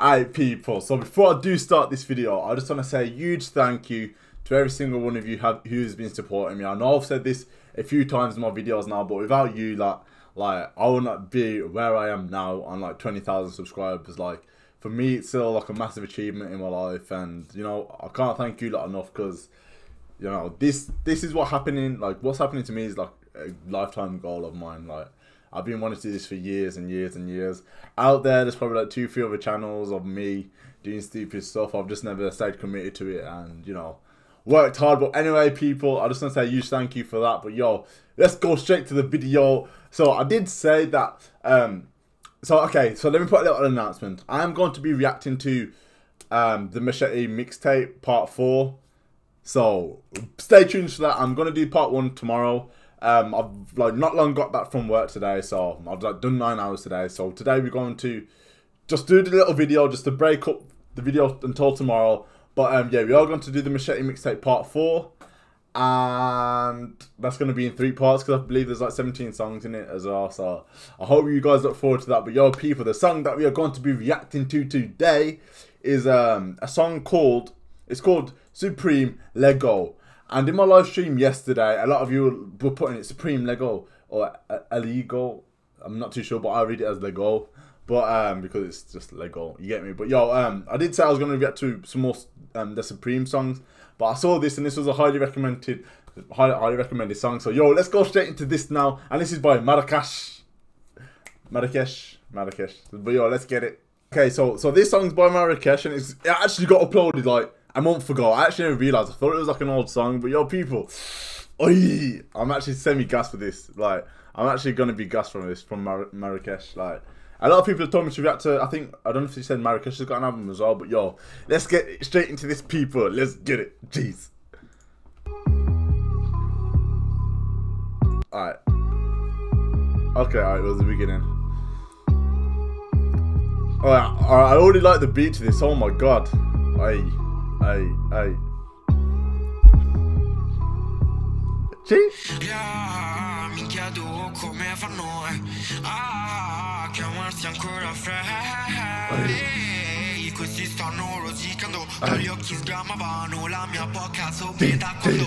Alright people, so before I do start this video, I just want to say a huge thank you to every single one of you have, who's been supporting me. I know I've said this a few times in my videos now, but without you, like, like I would not be where I am now on like 20,000 subscribers. Like, for me, it's still like a massive achievement in my life, and you know, I can't thank you lot enough because, you know, this this is what happening. Like, what's happening to me is like a lifetime goal of mine. Like, I've been wanting to do this for years and years and years. Out there, there's probably like two, three other channels of me doing stupid stuff. I've just never stayed committed to it and, you know, worked hard. But anyway, people, I just want to say a huge thank you for that. But yo, let's go straight to the video. So I did say that, um, so okay, so let me put a little announcement. I am going to be reacting to um, the Machete mixtape part 4. So stay tuned for that. I'm going to do part 1 tomorrow. Um, I've like not long got back from work today, so I've like, done nine hours today. So today we're going to just do the little video just to break up the video until tomorrow. But um, yeah, we are going to do the Machete mixtape part four, and that's going to be in three parts because I believe there's like 17 songs in it as well. So I hope you guys look forward to that. But yo, people, the song that we are going to be reacting to today is um a song called it's called Supreme Lego and in my live stream yesterday, a lot of you were putting it Supreme Lego or Lego. I'm not too sure, but I read it as Lego. But um, because it's just Lego, you get me. But yo, um, I did say I was gonna get to some more um the Supreme songs, but I saw this and this was a highly recommended, highly, highly recommended song. So yo, let's go straight into this now, and this is by Marracash, Marracash, Marracash. But yo, let's get it. Okay, so so this song's by Marracash, and it's it actually got uploaded like a month ago. I actually didn't realize. I thought it was like an old song, but yo, people, I'm actually semi gassed for this. Like, I'm actually gonna be gassed from this from Mar Marracash. Like, a lot of people have told me to react to. I think I don't know if you said Marracash has got an album as well, but yo, let's get straight into this, people. Let's get it. Jeez. Alright. Okay, alright, it was the beginning. Alright, I already like the beat to this. Oh my god. Hey. Hey, hey. Sì? Minchiato come fanno a chiamarsi ancora fratelli Questi stanno rosicando occhi La mia sopita quando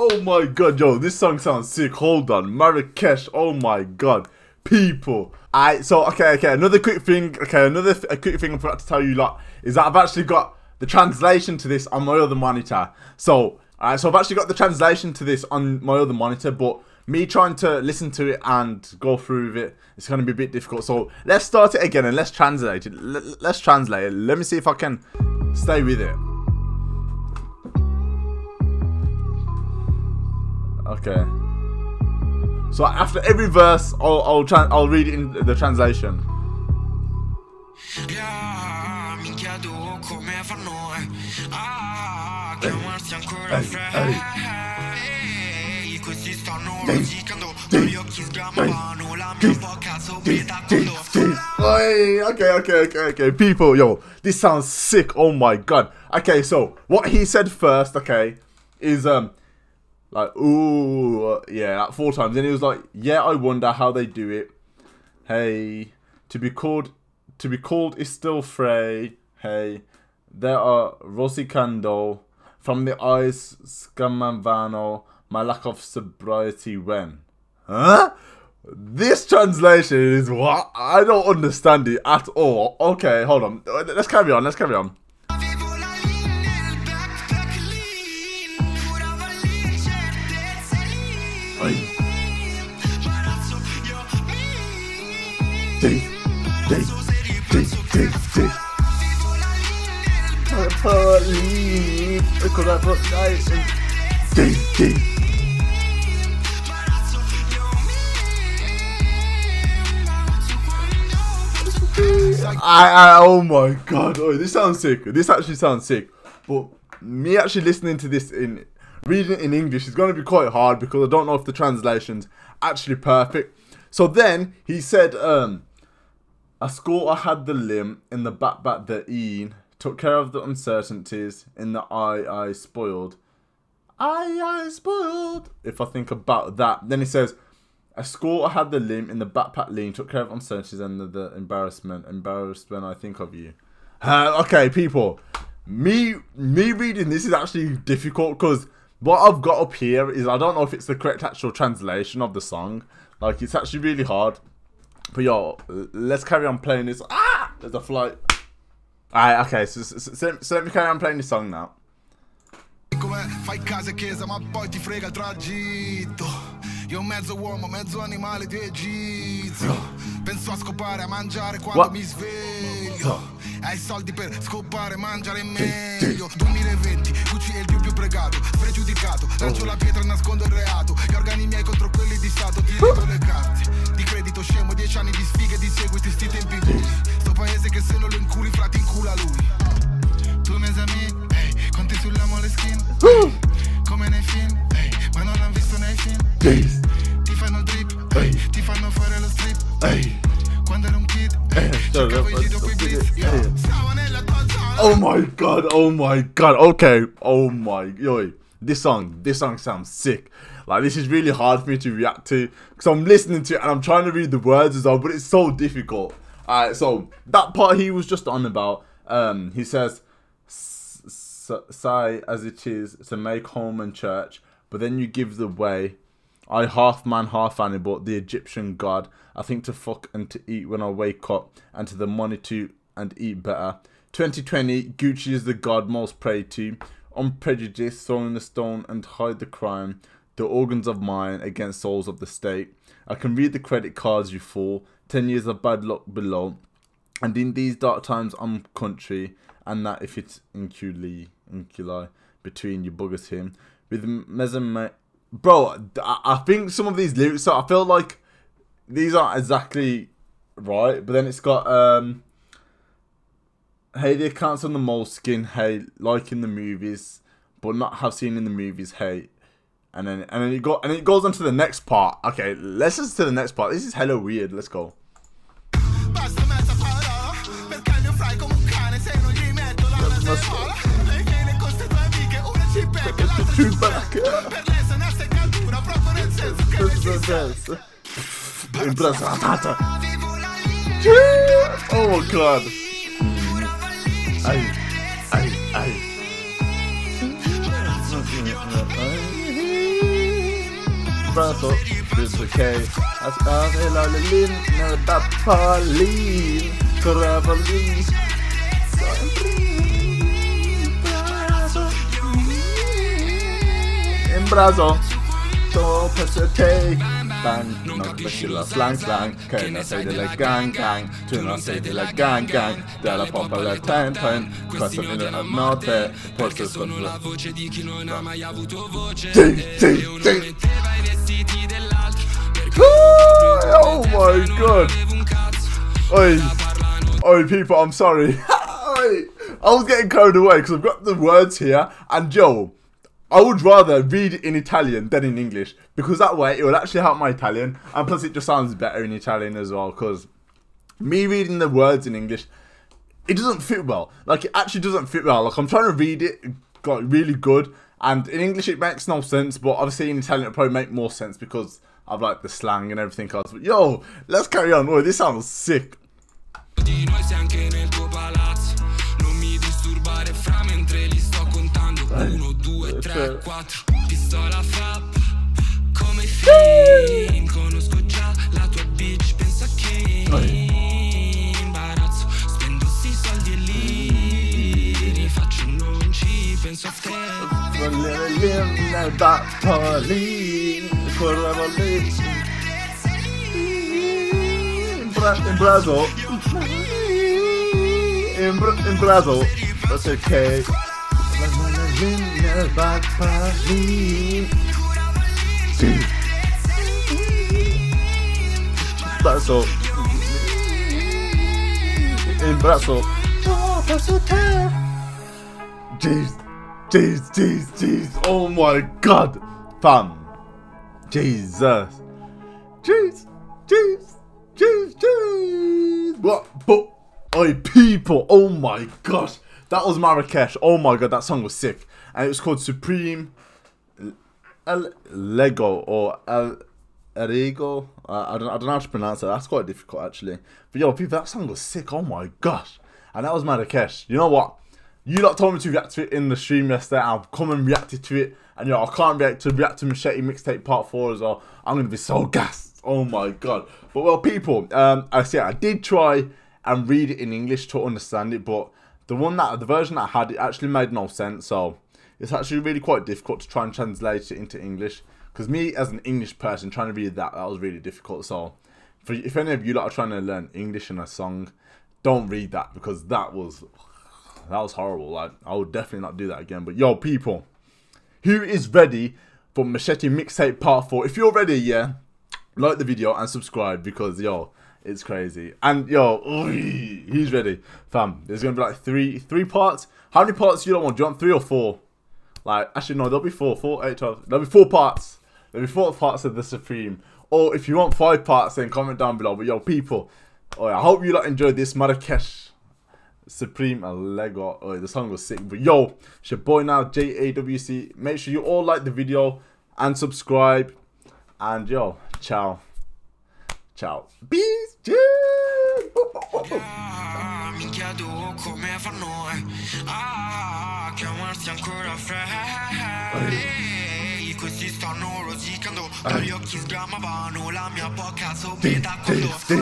Oh my god, yo, this song sounds sick. Hold on. Marracash, oh my god. People. I so okay, okay. Another quick thing. Okay, another th a quick thing I forgot to tell you lot is that I've actually got the translation to this on my other monitor. So, alright, so I've actually got the translation to this on my other monitor, but me trying to listen to it and go through with it, it's going to be a bit difficult. So let's start it again and let's translate it. L let's translate it. Let me see if I can stay with it. Okay. So after every verse, I'll I'll, I'll read in the translation. okay, okay, okay, okay. People, yo, this sounds sick. Oh my god. Okay, so what he said first, okay, is um like, ooh, uh, yeah, like four times. And he was like, yeah, I wonder how they do it. Hey, to be called, to be called is still Frey. Hey, there are Rosicando from the eyes Scamavano. My lack of sobriety when. Huh? This translation is what? I don't understand it at all. Okay, hold on. Let's carry on. Let's carry on. I, I, oh my god, oh, this sounds sick. This actually sounds sick. But me actually listening to this in reading it in English is going to be quite hard because I don't know if the translation's actually perfect. So then he said, um, a school I had the limb, in the back back the een, took care of the uncertainties, in the eye I spoiled. I I spoiled. If I think about that, then he says, A score I had the limb in the backpack lean, took care of uncertainties and the, the embarrassment. Embarrassed when I think of you. Uh, okay, people. Me me reading this is actually difficult because what I've got up here is I don't know if it's the correct actual translation of the song. Like it's actually really hard. But yo, let's carry on playing this. Ah, there's a flight. Alright, okay, so, so, so, let me carry on playing this song now. Come fai casa e chiesa ma poi ti frega il tragitto Io mezzo uomo, mezzo animale di Egizio Penso a scopare, a mangiare quando What? mi sveglio Hai soldi per scopare, mangiare meglio. 2020, Gucci è il più più pregato Spregiudicato, lancio la pietra, nascondo il reato. Gli organi miei contro quelli di Stato Ti leggo le carte. Di credito scemo, dieci anni di sfighe Di seguiti, sti tempi bui Sto paese che se non lo inculi, frati incula lui. Tu mi esamini Conti sulla moleskin Come my god, oh my god Okay, oh my yo This song, this song sounds sick like this is really hard for me to react to because I'm listening to it and I'm trying to read the words as well, but it's so difficult. Alright, so that part he was just on about, um, he says, sigh as it is to make home and church, but then you give the way. I half man, half animal, the Egyptian god. I think to fuck and to eat when I wake up, and to the money to and eat better. 2020, Gucci is the god most prayed to. on Unprejudiced, throwing the stone and hide the crime. The organs of mine against souls of the state. I can read the credit cards you fool. Ten years of bad luck below. And in these dark times, I'm country. And that if it's inculi inculi between you buggers him with mesomet. Bro, I think some of these lyrics, so I feel like these aren't exactly right, but then it's got um. Hey, the accounts on the moleskin. Hey, like in the movies, but not have seen in the movies. Hey, and then and then it go and it goes on to the next part. Okay, let's just to the next part. This is hella weird. Let's go. Oh my god. Brazo, this is okay. I started on the limb, now that Pauline, forever leave. So take. Bang, the killer slang slang. Can I say the gang gang? To not say the gang gang. Della poppa la ten ten Questo mi non note Forse sono la voce di chi non ha mai avuto voce E uno metteva Oh my god. Oi Oi people I'm sorry. I was getting carried away because I've got the words here. And Joe I would rather read it in Italian than in English because that way it will actually help my Italian and plus it just sounds better in Italian as well because me reading the words in English it doesn't fit well. Like it actually doesn't fit well. Like I'm trying to read it got really good and in English it makes no sense but obviously in Italian it probably make more sense because of like the slang and everything else. But yo let's carry on. Oh this sounds sick Uno, due, tre, quattro. Pistola fa Come film. Conosco già la tua bitch Pensa che imbarazzo. Spendo sti soldi e lì Rifaccio non ci penso a te Volevo lì nel Battolin Correvo lì In brazo That's okay nel backpack Brazo Il brazo. Oh, brazo. Jeez Jeez, jeez, jeez. Oh my god. Fam. Jesus. Jeez Jeez Jeez, jeez. What? But Oi, people. Oh my gosh that was Marracash. Oh my god, that song was sick. And it was called Supreme El Lego or El Erigo. Uh, I don't I don't know how to pronounce it. That's quite difficult actually. But yo, people, that song was sick. Oh my gosh. And that was Marracash. You know what? You lot told me to react to it in the stream yesterday. I've come and reacted to it. And know, I can't react to react to Machete mixtape part four as well. I'm gonna be so gassed. Oh my god. But well, people, um, I see I did try and read it in English to understand it, but the one that the version that I had it actually made no sense. So it's actually really quite difficult to try and translate it into English. Because me as an English person trying to read that, that was really difficult. So for if any of you lot are trying to learn English in a song, don't read that because that was that was horrible. Like I would definitely not do that again. But yo, people, who is ready for Machete Mixtape Part 4? If you're ready, yeah, like the video and subscribe because yo, it's crazy. And yo, he's ready. Fam, there's gonna be like three three parts. How many parts you don't want? Do you want three or four? Like actually no, there'll be four, four, eight, twelve. There'll be four parts. There'll be four parts of the Supreme. Or if you want five parts, then comment down below. But yo, people, oh, I hope you lot enjoyed this Marracash Supreme Lego. Oh, the song was sick. But yo, it's your boy now, JAWC. Make sure you all like the video and subscribe. And yo, ciao. Ciao. Peace. Cheers. Minchiato come fa noi Ah, chiamarsi ancora Ehi, questi stanno rosicando Gli occhi sgramavano la mia bocca sopra quando